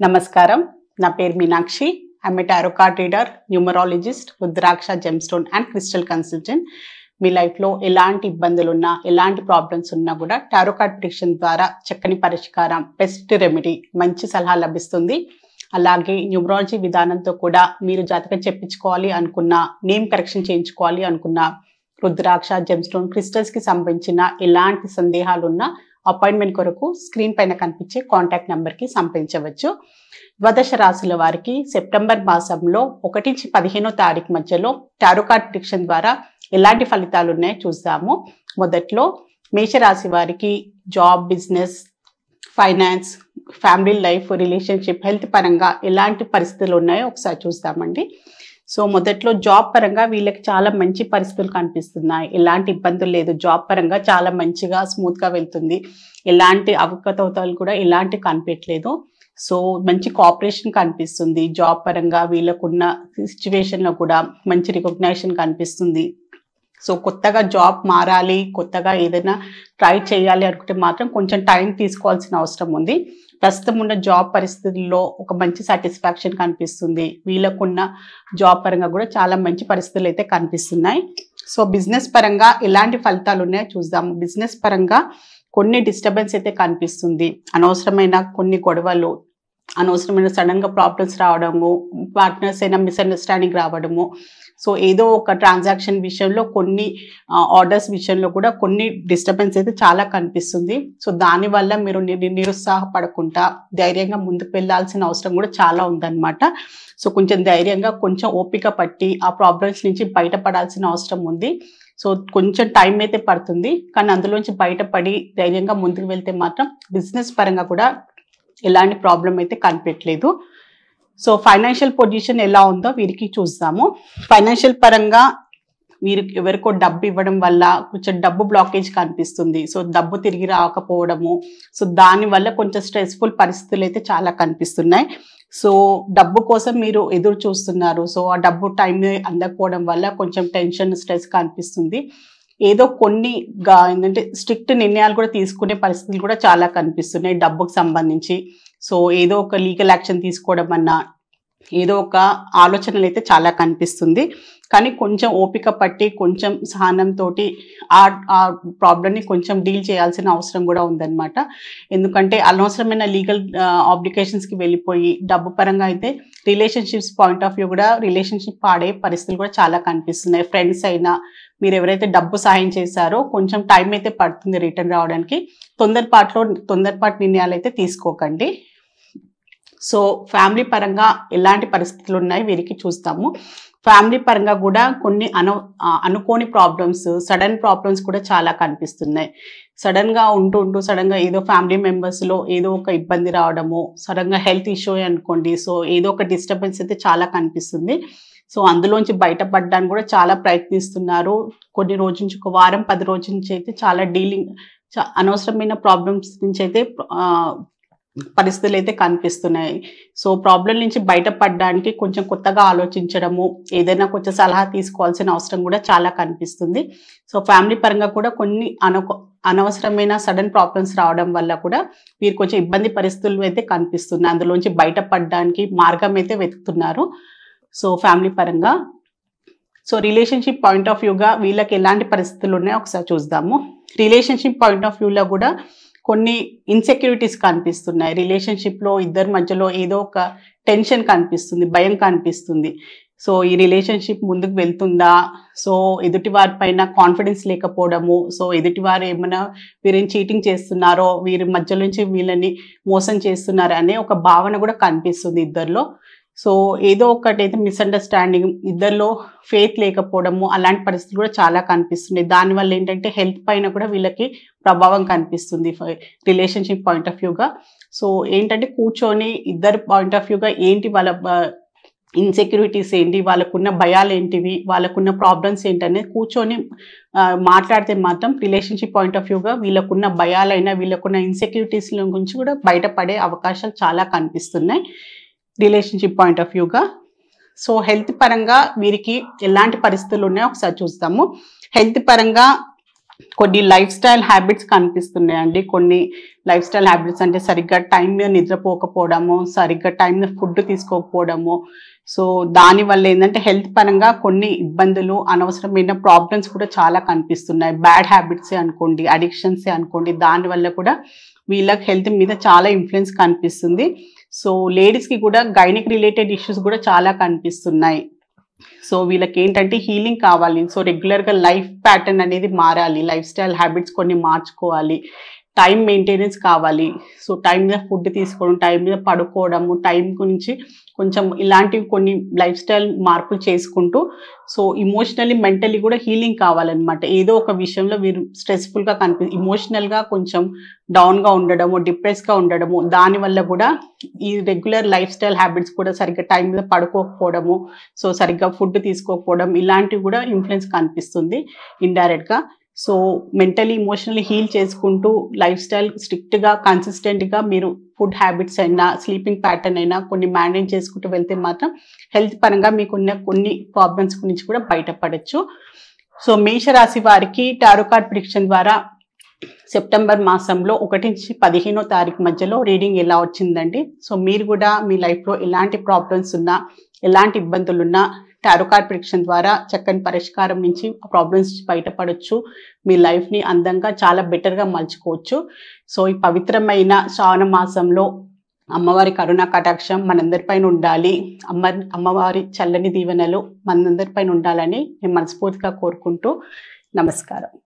నమస్కారం. నా పేరు Meenakshi. I'm a tarot card reader numerologist rudraksha gemstone and crystal consultant మీ లైఫ్లో ఎలాంటి ఇబ్బందులు ఉన్నా ఎలాంటి ప్రాబ్లమ్స్ ఉన్నా కూడా టారో కార్డ్ ప్రిడిక్షన్ ద్వారా చక్కని పరిష్కారం బెస్ట్ రెమెడీ మంచి సలహా లభిస్తుంది. అలాగే న్యూమరాలజీ విధానంతో కూడా మీరు జాతకం చెప్పించుకోవాలి అనుకున్న నేమ్ కరెక్షన్ చేయించుకోవాలి అనుకున్న రుద్రాక్ష జెమ్స్టోన్ క్రిస్టల్స్కి సంబంధించిన ఎలాంటి సందేహాలు ఉన్నా అపాయింట్మెంట్ కొరకు స్క్రీన్ పైన కనిపించే కాంటాక్ట్ నెంబర్కి సంప్రదించవచ్చు. ద్వాదశ రాశుల వారికి సెప్టెంబర్ మాసంలో ఒకటి నుంచి పదిహేనో తారీఖు మధ్యలో టారో కార్డ్ ద్వారా ఎలాంటి ఫలితాలు ఉన్నాయో చూస్తాము మొదట్లో మేషరాశి వారికి job business finance family life relationship health పరంగా ఎలాంటి పరిస్థితులు ఉన్నాయో ఒకసారి చూస్తామండి సో మొదట్లో జాబ్ పరంగా వీళ్ళకి చాలా మంచి పరిస్థితులు కనిపిస్తున్నాయి. ఎలాంటి ఇబ్బందులు లేదు. జాబ్ పరంగా చాలా మంచిగా స్మూత్గా వెళ్తుంది. ఎలాంటి అవకతవతలు కూడా ఎలాంటి కనిపించలేదు సో మంచి కోఆపరేషన్ కనిపిస్తుంది. జాబ్ పరంగా వీళ్ళకున్న సిచ్యువేషన్లో కూడా మంచి రికగ్నైజేషన్ కనిపిస్తుంది. సో కొత్తగా జాబ్ మారాలి కొత్తగా ఏదైనా ట్రై చేయాలి అనుకుంటే మాత్రం కొంచెం టైం తీసుకోవాల్సిన అవసరం ఉంది. ప్రస్తుతం ఉన్న జాబ్ పరిస్థితుల్లో ఒక మంచి సాటిస్ఫాక్షన్ కనిపిస్తుంది. వీళ్ళకున్న జాబ్ పరంగా కూడా చాలా మంచి పరిస్థితులు అయితే కనిపిస్తున్నాయి. సో బిజినెస్ పరంగా ఎలాంటి ఫలితాలు ఉన్నాయో చూద్దాము బిజినెస్ పరంగా కొన్ని డిస్టర్బెన్స్ అయితే కనిపిస్తుంది. అనవసరమైన కొన్ని గొడవలు అనవసరమైన సడన్గా ప్రాబ్లమ్స్ రావడము పార్ట్నర్స్ అయినా మిస్అండర్స్టాండింగ్ రావడము. సో ఏదో ఒక ట్రాన్సాక్షన్ విషయంలో కొన్ని ఆర్డర్స్ విషయంలో కూడా కొన్ని డిస్టర్బెన్స్ అయితే చాలా కనిపిస్తుంది. సో దానివల్ల మీరు ని- నిరుత్సాహపడకుండా ధైర్యంగా ముందుకు వెళ్ళాల్సిన అవసరం కూడా చాలా ఉందన్నమాట. సో కొంచెం ధైర్యంగా కొంచెం ఓపిక పట్టి ఆ ప్రాబ్లమ్స్ నుంచి బయటపడాల్సిన అవసరం ఉంది. సో కొంచెం టైం అయితే పడుతుంది. కానీ అందులోంచి బయటపడి ధైర్యంగా ముందుకు వెళ్తే మాత్రం బిజినెస్ పరంగా కూడా ఎలాంటి ప్రాబ్లం అయితే కనిపెట్టలేదు. సో ఫైనాన్షియల్ పొజిషన్ ఎలా ఉందో వీరికి చూద్దాము ఫైనాన్షియల్ పరంగా వీరు ఎవరికో డబ్బు ఇవ్వడం వల్ల కొంచెం డబ్బు బ్లాకేజ్ కనిపిస్తుంది. సో డబ్బు తిరిగి రాకపోవడము. సో దాని వల్ల కొంచెం స్ట్రెస్ఫుల్ పరిస్థితులు అయితే చాలా కనిపిస్తున్నాయి. సో డబ్బు కోసం మీరు ఎదురు చూస్తున్నారు. సో ఆ డబ్బు టైం అందకపోవడం వల్ల కొంచెం టెన్షన్ స్ట్రెస్ కనిపిస్తుంది. ఏదో కొన్ని ఏంటంటే స్ట్రిక్ట్ నిర్ణయాలు కూడా తీసుకునే పరిస్థితులు కూడా చాలా కనిపిస్తున్నాయి డబ్బుకు సంబంధించి. సో ఏదో ఒక లీగల్ యాక్షన్ తీసుకోవడం అన్నా ఏదో ఒక ఆలోచనలు అయితే చాలా కనిపిస్తుంది. కానీ కొంచెం ఓపిక పట్టి కొంచెం సహనంతో ఆ ఆ ప్రాబ్లమ్ని కొంచెం డీల్ చేయాల్సిన అవసరం కూడా ఉందన్నమాట. ఎందుకంటే అనవసరమైన లీగల్ ఆబ్లికేషన్స్కి వెళ్ళిపోయి డబ్బు పరంగా అయితే రిలేషన్షిప్స్ పాయింట్ ఆఫ్ వ్యూ కూడా రిలేషన్షిప్ పాడే పరిస్థితులు కూడా చాలా కనిపిస్తున్నాయి. ఫ్రెండ్స్ అయినా మీరు ఎవరైతే డబ్బు సహాయం చేశారో కొంచెం టైం అయితే పడుతుంది రిటర్న్ రావడానికి. తొందరపాటులో తొందరపాటు నిర్ణయాలు అయితే తీసుకోకండి. సో ఫ్యామిలీ పరంగా ఎలాంటి పరిస్థితులు ఉన్నాయి వీరికి చూస్తాము. ఫ్యామిలీ పరంగా కూడా కొన్ని అను అనుకోని ప్రాబ్లమ్స్ సడన్ ప్రాబ్లమ్స్ కూడా చాలా కనిపిస్తున్నాయి. సడన్గా ఉంటూ ఉంటూ సడన్గా ఏదో ఫ్యామిలీ మెంబర్స్లో ఏదో ఒక ఇబ్బంది రావడము సడన్గా హెల్త్ ఇష్యూ అనుకోండి సో ఏదో ఒక డిస్టర్బెన్స్ అయితే చాలా కనిపిస్తుంది. సో అందులోంచి బయటపడడానికి కూడా చాలా ప్రయత్నిస్తున్నారు. కొన్ని రోజు నుంచి ఒక వారం పది రోజుల నుంచి అయితే చాలా డీలింగ్ అనవసరమైన ప్రాబ్లమ్స్ నుంచి అయితే పరిస్థితులు అయితే కనిపిస్తున్నాయి. సో ప్రాబ్లం నుంచి బయటపడడానికి కొంచెం కొత్తగా ఆలోచించడము ఏదైనా కొంచెం సలహా తీసుకోవాల్సిన అవసరం కూడా చాలా కనిపిస్తుంది. సో ఫ్యామిలీ పరంగా కూడా కొన్ని అనుకో అనవసరమైన సడన్ ప్రాబ్లమ్స్ రావడం వల్ల కూడా వీరు కొంచెం ఇబ్బంది పరిస్థితులు అయితే కనిపిస్తున్నాయి. అందులోంచి బయటపడడానికి మార్గం అయితే వెతుకుతున్నారు. సో ఫ్యామిలీ పరంగా. సో రిలేషన్షిప్ పాయింట్ ఆఫ్ వ్యూగా వీళ్ళకి ఎలాంటి పరిస్థితులు ఉన్నాయో ఒకసారి చూద్దాము. రిలేషన్షిప్ పాయింట్ ఆఫ్ వ్యూలో కూడా కొన్ని ఇన్సెక్యూరిటీస్ కనిపిస్తున్నాయి. రిలేషన్షిప్లో ఇద్దరి మధ్యలో ఏదో ఒక టెన్షన్ కనిపిస్తుంది భయం కనిపిస్తుంది. సో ఈ రిలేషన్షిప్ ముందుకు వెళ్తుందా? సో ఎదుటి వారి పైన కాన్ఫిడెన్స్ లేకపోవడము సో ఎదుటి వారు ఏమైనా వీరిని చీటింగ్ చేస్తున్నారో వీరి మధ్య నుంచి వీళ్ళని మోసం చేస్తున్నారు అనే ఒక భావన కూడా కనిపిస్తుంది ఇద్దరిలో. సో ఏదో ఒకటి అయితే మిస్అండర్స్టాండింగ్ ఇద్దరిలో ఫేత్ లేకపోవడము అలాంటి పరిస్థితులు కూడా చాలా కనిపిస్తున్నాయి. దానివల్ల ఏంటంటే హెల్త్ పైన కూడా వీళ్ళకి ప్రభావం కనిపిస్తుంది రిలేషన్షిప్ పాయింట్ ఆఫ్ వ్యూగా సో ఏంటంటే కూర్చొని ఇద్దరు పాయింట్ ఆఫ్ వ్యూగా ఏంటి వాళ్ళ ఇన్సెక్యూరిటీస్ ఏంటి వాళ్ళకున్న భయాలు ఏంటివి వాళ్ళకున్న ప్రాబ్లమ్స్ ఏంటనేది కూర్చొని మాట్లాడితే మాత్రం రిలేషన్షిప్ పాయింట్ ఆఫ్ వ్యూగా వీళ్ళకున్న భయాలైనా వీళ్ళకున్న ఇన్సెక్యూరిటీస్ గురించి కూడా బయటపడే అవకాశాలు చాలా కనిపిస్తున్నాయి. రిలేషన్షిప్ పాయింట్ ఆఫ్ వ్యూగా సో హెల్త్ పరంగా వీరికి ఎలాంటి పరిస్థితులు ఉన్నాయో ఒకసారి చూస్తాము హెల్త్ పరంగా కొన్ని లైఫ్ స్టైల్ హ్యాబిట్స్ కనిపిస్తున్నాయండి. కొన్ని లైఫ్ స్టైల్ హ్యాబిట్స్ అంటే సరిగ్గా టైం మీద నిద్రపోకపోవడము సరిగ్గా టైం మీద ఫుడ్ తీసుకోకపోవడము. సో దాని వల్ల ఏంటంటే హెల్త్ పరంగా కొన్ని ఇబ్బందులు అనవసరమైన ప్రాబ్లమ్స్ కూడా చాలా కనిపిస్తున్నాయి. బ్యాడ్ హ్యాబిట్సే అనుకోండి అడిక్షన్సే అనుకోండి దాని వల్ల కూడా వీళ్ళకి హెల్త్ మీద చాలా ఇన్ఫ్లుయెన్స్ కనిపిస్తుంది. సో లేడీస్కి కూడా గైనిక్ రిలేటెడ్ ఇష్యూస్ కూడా చాలా కనిపిస్తున్నాయి. సో వీళ్ళకి ఏంటంటే హీలింగ్ కావాలి సో రెగ్యులర్గా లైఫ్ ప్యాటర్న్ అనేది మారాలి. లైఫ్ స్టైల్ హ్యాబిట్స్ కొన్ని మార్చుకోవాలి. టైం మెయింటెనెన్స్ కావాలి. సో టైం మీద ఫుడ్ తీసుకోవడం టైం మీద పడుకోవడము టైం గురించి కొంచెం ఇలాంటివి కొన్ని లైఫ్ స్టైల్ మార్పులు చేసుకుంటూ సో ఇమోషనల్లీ మెంటల్లీ కూడా హీలింగ్ కావాలన్నమాట. ఏదో ఒక విషయంలో వీరు స్ట్రెస్ఫుల్గా కనిపి ఇమోషనల్గా కొంచెం డౌన్గా ఉండడము డిప్రెస్గా ఉండడము దానివల్ల కూడా ఈ రెగ్యులర్ లైఫ్ స్టైల్ హ్యాబిట్స్ కూడా సరిగ్గా టైం మీద పడుకోకపోవడము సో సరిగ్గా ఫుడ్ తీసుకోకపోవడం ఇలాంటివి కూడా ఇన్ఫ్లుయెన్స్ కనిపిస్తుంది. ఇండైరెక్ట్గా సో మెంటలీ ఇమోషనల్లీ హీల్ చేసుకుంటూ లైఫ్ స్టైల్ స్ట్రిక్ట్గా కన్సిస్టెంట్గా మీరు ఫుడ్ హ్యాబిట్స్ అయినా స్లీపింగ్ ప్యాటర్న్ అయినా కొన్ని మేనేజ్ చేసుకుంటూ వెళ్తే మాత్రం హెల్త్ పరంగా మీకున్న కొన్ని ప్రాబ్లమ్స్ గురించి కూడా బయటపడచ్చు. సో మేషరాశి వారికి టారో కార్డ్ ప్రిడిక్షన్ ద్వారా సెప్టెంబర్ మాసంలో ఒకటి నుంచి పదిహేనో తారీఖు మధ్యలో రీడింగ్ ఎలా వచ్చిందండి? సో మీరు కూడా మీ లైఫ్లో ఎలాంటి ప్రాబ్లమ్స్ ఉన్నా ఎలాంటి ఇబ్బందులు టారోకార్ ప్రిడిక్షన్ ద్వారా చక్కని పరిష్కారం నుంచి ప్రాబ్లమ్స్ బయటపడవచ్చు మీ లైఫ్ని అందంగా చాలా బెటర్గా మలుచుకోవచ్చు. సో ఈ పవిత్రమైన శ్రావణ మాసంలో అమ్మవారి కరుణా కటాక్షం మనందరిపైన ఉండాలి. అమ్మ అమ్మవారి చల్లని దీవెనలు మనందరిపైన ఉండాలని నేను మనస్ఫూర్తిగా కోరుకుంటూ నమస్కారం.